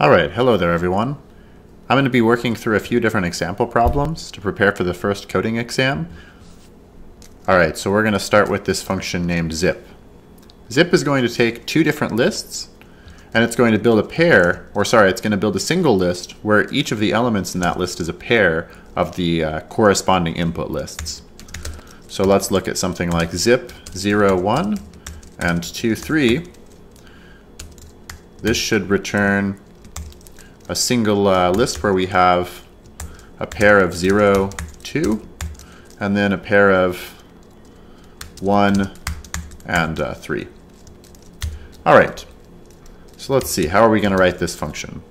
All right, hello there everyone. I'm going to be working through a few different example problems to prepare for the first coding exam. All right, so we're going to start with this function named zip. Zip is going to take two different lists and it's going to build a pair, or sorry, it's going to build a single list where each of the elements in that list is a pair of the uh, corresponding input lists. So let's look at something like zip 0, 1 and 2, 3. This should return a single uh, list where we have a pair of 0, 2, and then a pair of 1 and uh, 3. All right, so let's see, how are we going to write this function?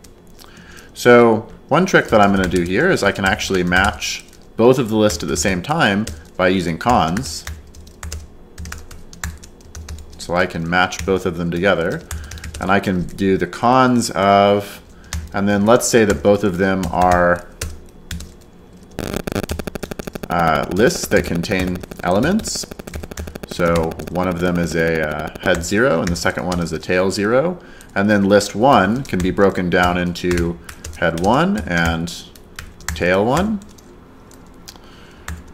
So one trick that I'm going to do here is I can actually match both of the lists at the same time by using cons. So I can match both of them together. And I can do the cons of and then let's say that both of them are uh, lists that contain elements. So one of them is a uh, head zero and the second one is a tail zero. And then list one can be broken down into head one and tail one.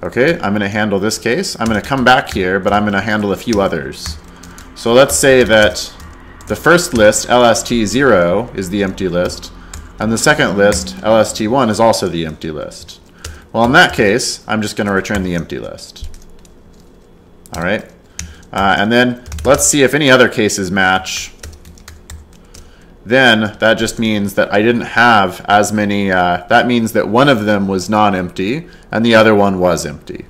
Okay, I'm going to handle this case. I'm going to come back here, but I'm going to handle a few others. So let's say that the first list, LST0, is the empty list. And the second list, LST1, is also the empty list. Well, in that case, I'm just going to return the empty list. All right. Uh, and then let's see if any other cases match. Then that just means that I didn't have as many, uh, that means that one of them was non-empty and the other one was empty.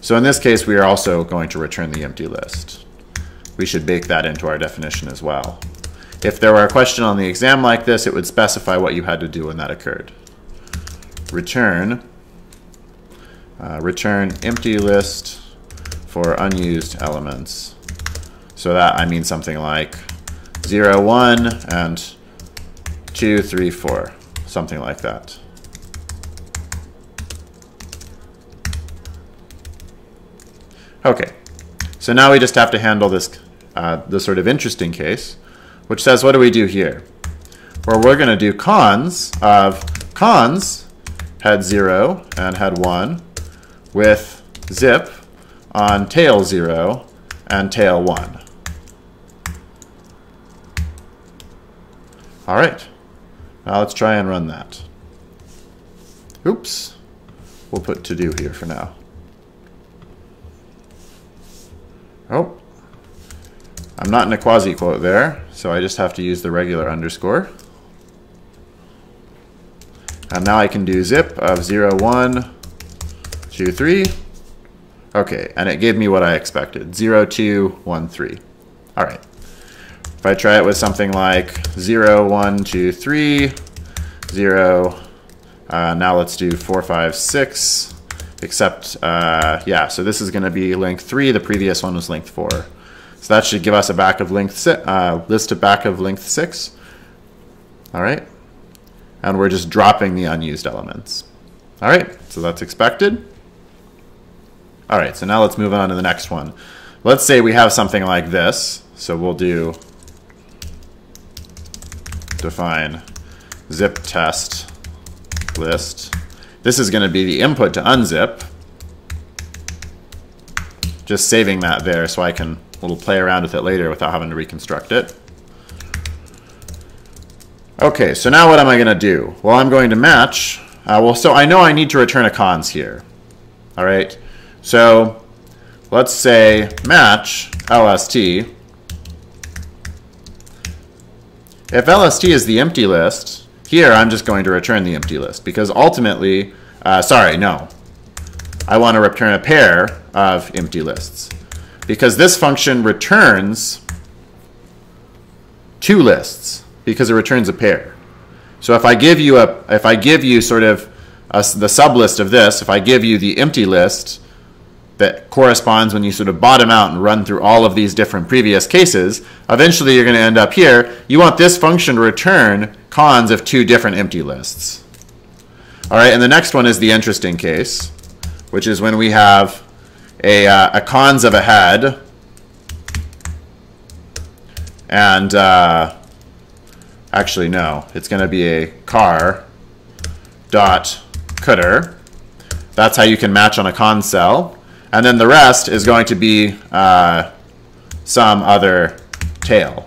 So in this case, we are also going to return the empty list. We should bake that into our definition as well. If there were a question on the exam like this, it would specify what you had to do when that occurred. Return, uh, return empty list for unused elements. So that I mean something like 0, 1 and 2, 3, 4, something like that. Okay, so now we just have to handle this, uh, sort of interesting case which says, what do we do here? Well, we're going to do cons of cons head 0 and head 1 with zip on tail 0 and tail 1. All right, now let's try and run that. Oops, we'll put to do here for now. Oh, I'm not in a quasi-quote there, so I just have to use the regular underscore. And now I can do zip of 0, 1, 2, 3. Okay, and it gave me what I expected, 0, 2, 1, 3. All right. If I try it with something like 0, 1, 2, 3, 0, uh, now let's do 4, 5, 6, except, uh, yeah, so this is going to be length 3, the previous one was length 4. So that should give us a back of length uh, list of back of length six. All right. And we're just dropping the unused elements. All right, so that's expected. All right, so now let's move on to the next one. Let's say we have something like this. So we'll do define zip test list. This is going to be the input to unzip. Just saving that there so I can We'll play around with it later without having to reconstruct it. Okay, so now what am I going to do? Well, I'm going to match. Uh, well, so I know I need to return a cons here. All right, so let's say match LST. If LST is the empty list, here I'm just going to return the empty list because ultimately, uh, sorry, no. I want to return a pair of empty lists because this function returns two lists because it returns a pair. So if I give you a, if I give you sort of a, the sublist of this, if I give you the empty list that corresponds when you sort of bottom out and run through all of these different previous cases, eventually you're going to end up here. You want this function to return cons of two different empty lists. All right, and the next one is the interesting case, which is when we have a, uh, a cons of a head and uh, actually no, it's going to be a car dot cdr That's how you can match on a con cell. And then the rest is going to be uh, some other tail.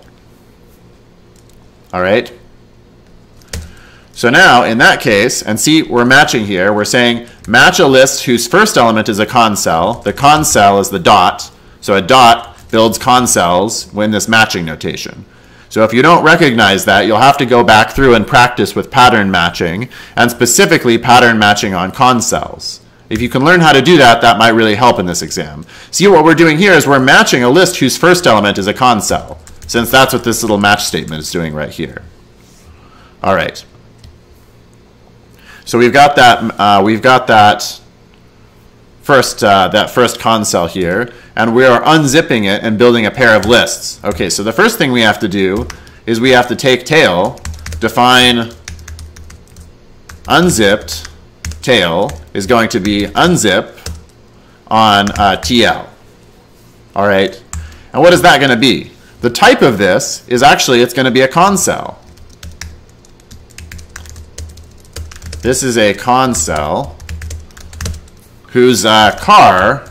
All right? So now, in that case, and see, we're matching here. We're saying match a list whose first element is a con cell. The con cell is the dot. So a dot builds con cells in this matching notation. So if you don't recognize that, you'll have to go back through and practice with pattern matching, and specifically pattern matching on con cells. If you can learn how to do that, that might really help in this exam. See, what we're doing here is we're matching a list whose first element is a con cell, since that's what this little match statement is doing right here. All right. So we've got that, uh, we've got that first, uh, that first con cell here, and we are unzipping it and building a pair of lists. Okay, so the first thing we have to do is we have to take tail, define unzipped tail is going to be unzip on uh, TL. All right, and what is that going to be? The type of this is actually, it's going to be a con This is a con cell whose uh, car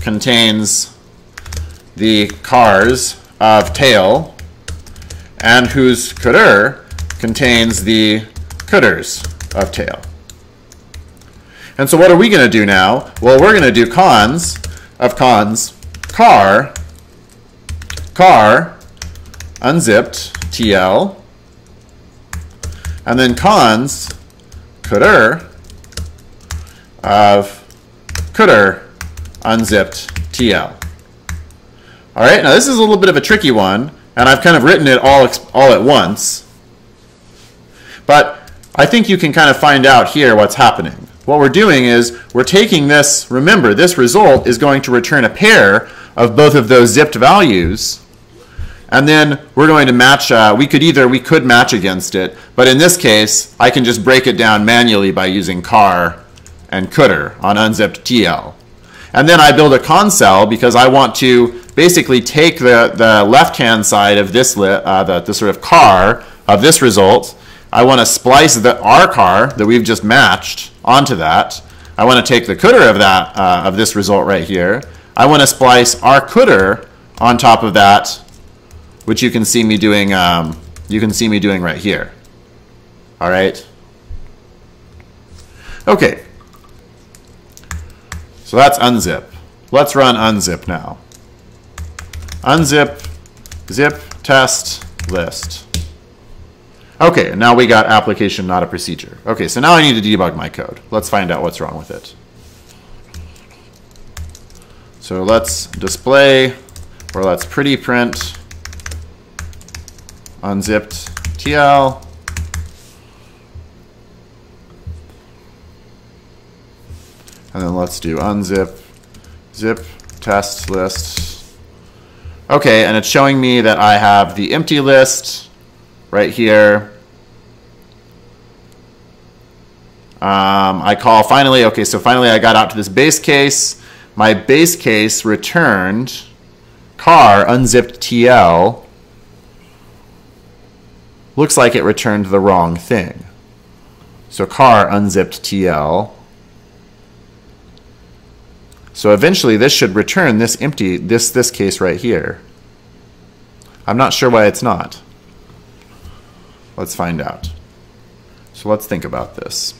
contains the cars of tail and whose cdr contains the cdrs of tail. And so what are we going to do now? Well, we're going to do cons of cons car car unzipped TL and then cons cdr of cdr unzipped TL. All right, now this is a little bit of a tricky one, and I've kind of written it all, all at once. But I think you can kind of find out here what's happening. What we're doing is we're taking this, remember, this result is going to return a pair of both of those zipped values, and then we're going to match, uh, we could either, we could match against it, but in this case, I can just break it down manually by using car and cdr on unzipped TL. And then I build a con cell because I want to basically take the, the left-hand side of this, uh, the, the sort of car of this result. I want to splice the, our car that we've just matched onto that. I want to take the cdr of that, uh, of this result right here. I want to splice our cutter on top of that, which you can see me doing, um, you can see me doing right here. All right. Okay, so that's unzip. Let's run unzip now. Unzip, zip, test, list. Okay, now we got application, not a procedure. Okay, so now I need to debug my code. Let's find out what's wrong with it. So let's display, or let's pretty print unzipped TL And then let's do unzip, zip, test list. Okay, and it's showing me that I have the empty list right here. Um, I call finally, okay, so finally I got out to this base case. My base case returned car unzipped TL. Looks like it returned the wrong thing. So car unzipped TL. So eventually this should return this empty, this, this case right here. I'm not sure why it's not. Let's find out. So let's think about this.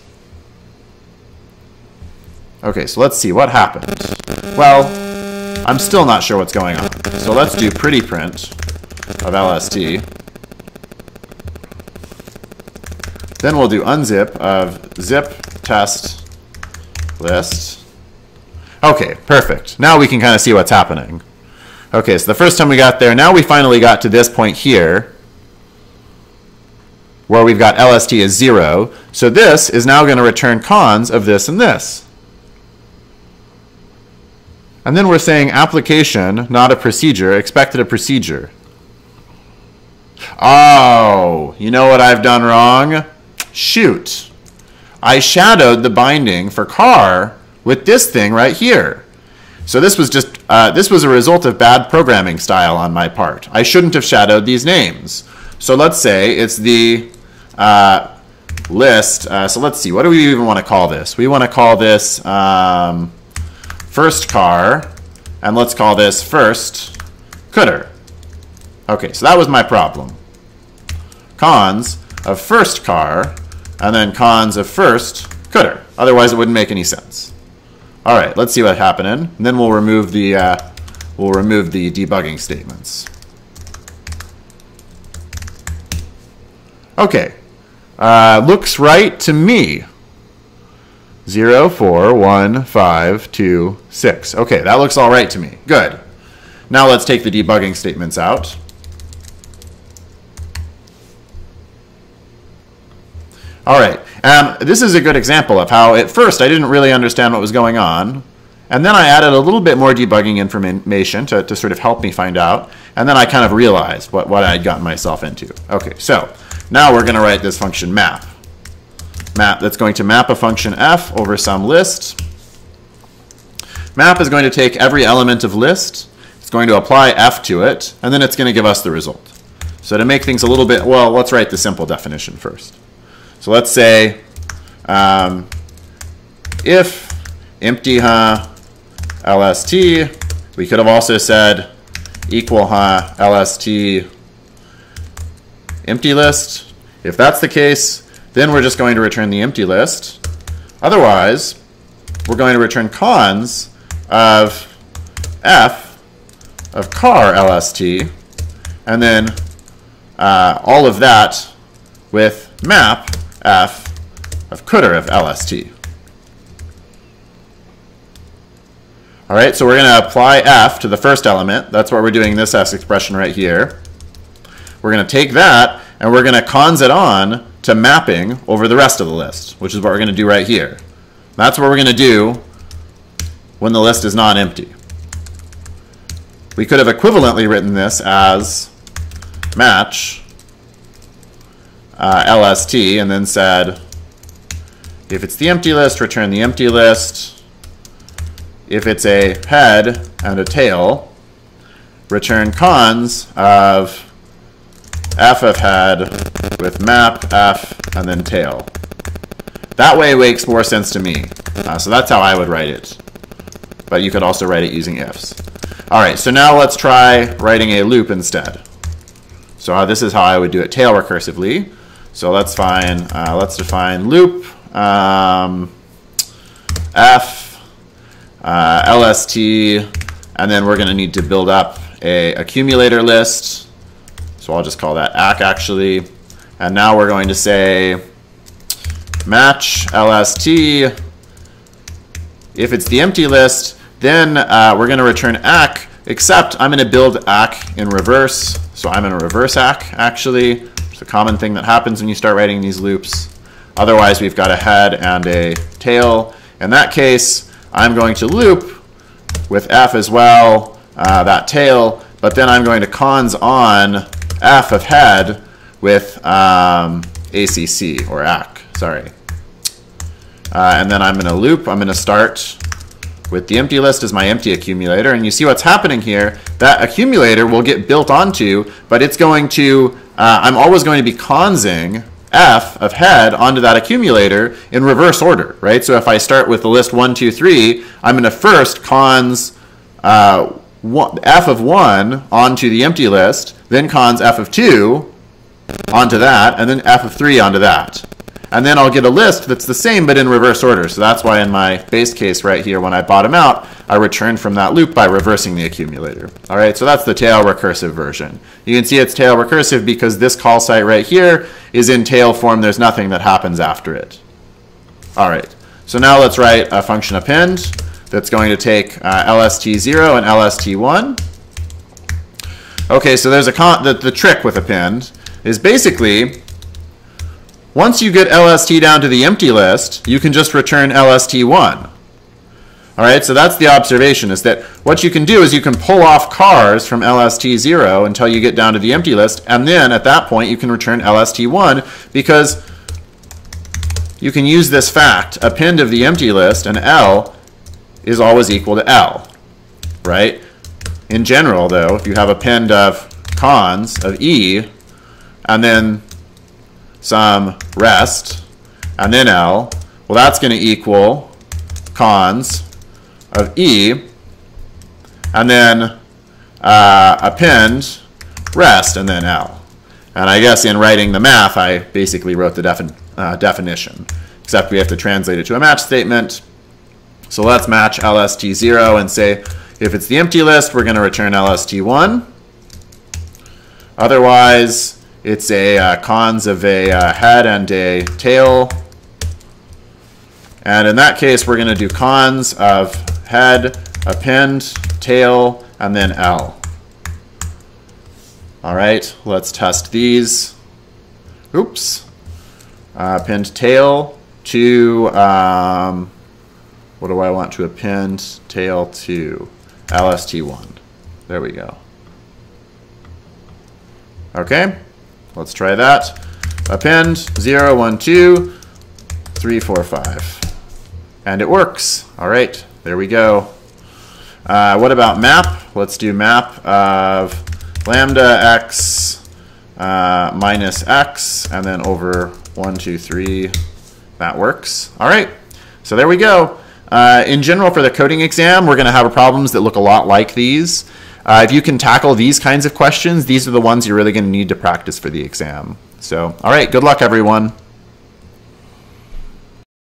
Okay, so let's see what happened. Well, I'm still not sure what's going on. So let's do pretty print of LST. Then we'll do unzip of zip test list. Okay, perfect. Now we can kind of see what's happening. Okay, so the first time we got there, now we finally got to this point here where we've got LST is 0. So this is now going to return cons of this and this. And then we're saying application, not a procedure, expected a procedure. Oh, you know what I've done wrong? Shoot. I shadowed the binding for car with this thing right here. So this was just, uh, this was a result of bad programming style on my part. I shouldn't have shadowed these names. So let's say it's the uh, list. Uh, so let's see, what do we even want to call this? We want to call this um, first car, and let's call this first cdr. Okay, so that was my problem. Cons of first car, and then cons of first cdr. Otherwise, it wouldn't make any sense. All right, let's see what's happening. And then we'll remove the uh, we'll remove the debugging statements. Okay, uh, looks right to me. 0, 4, 1, 5, 2, 6. Okay, that looks all right to me. Good. Now let's take the debugging statements out. All right, um, this is a good example of how at first I didn't really understand what was going on. And then I added a little bit more debugging information to, to sort of help me find out. And then I kind of realized what, what I had gotten myself into. Okay, so now we're going to write this function map. Map that's going to map a function f over some list. Map is going to take every element of list. It's going to apply f to it, and then it's going to give us the result. So to make things a little bit, well, let's write the simple definition first. So let's say um, if empty ha lst, we could have also said equal ha lst empty list. If that's the case, then we're just going to return the empty list. Otherwise, we're going to return cons of f of car lst, and then uh, all of that with map f of cdr of LST. All right, so we're going to apply f to the first element. That's what we're doing this s expression right here. We're going to take that and we're going to cons it on to mapping over the rest of the list, which is what we're going to do right here. That's what we're going to do when the list is not empty. We could have equivalently written this as match uh, LST and then said, if it's the empty list, return the empty list. If it's a head and a tail, return cons of f of head with map, f, and then tail. That way makes more sense to me. Uh, so that's how I would write it. But you could also write it using ifs. All right, so now let's try writing a loop instead. So uh, this is how I would do it tail recursively. So let's find, uh, let's define loop um, f uh, lst, and then we're going to need to build up a accumulator list. So I'll just call that ack actually. And now we're going to say match lst. If it's the empty list, then uh, we're going to return ack, except I'm going to build ack in reverse. So I'm going to reverse ack actually. It's a common thing that happens when you start writing these loops. Otherwise, we've got a head and a tail. In that case, I'm going to loop with f as well, uh, that tail, but then I'm going to cons on f of head with um, ACC, or ACK, sorry. Uh, and then I'm going to loop, I'm going to start with the empty list as my empty accumulator. And you see what's happening here. That accumulator will get built onto, but it's going to uh, I'm always going to be consing f of head onto that accumulator in reverse order, right? So if I start with the list 1, 2, 3, I'm going to first cons uh, f of 1 onto the empty list, then cons f of 2 onto that, and then f of 3 onto that. And then I'll get a list that's the same but in reverse order. So that's why in my base case right here, when I bottom out, I return from that loop by reversing the accumulator. All right, so that's the tail recursive version. You can see it's tail recursive because this call site right here is in tail form. There's nothing that happens after it. All right, so now let's write a function append that's going to take uh, LST0 and LST1. Okay, so there's a con the, the trick with append is basically once you get LST down to the empty list, you can just return LST1. All right, so that's the observation, is that what you can do is you can pull off cars from LST0 until you get down to the empty list, and then at that point you can return LST1 because you can use this fact, append of the empty list, and L is always equal to L, right? In general, though, if you have append of cons of E, and then some rest, and then L, well, that's going to equal cons of E, and then uh, append rest, and then L. And I guess in writing the math, I basically wrote the defin uh, definition, except we have to translate it to a match statement. So let's match LST0 and say if it's the empty list, we're going to return LST1. Otherwise, it's a uh, cons of a uh, head and a tail. And in that case, we're going to do cons of head, append, tail, and then L. All right, let's test these. Oops. Uh, append tail to, um, what do I want to append tail to? LST1. There we go. Okay, let's try that. Append 0, 1, 2, 3, 4, 5. And it works. All right, there we go. Uh, what about map? Let's do map of lambda x uh, minus x, and then over 1, 2, 3. That works. All right, so there we go. Uh, in general, for the coding exam, we're going to have problems that look a lot like these. Uh, if you can tackle these kinds of questions, these are the ones you're really going to need to practice for the exam. So, all right, good luck, everyone.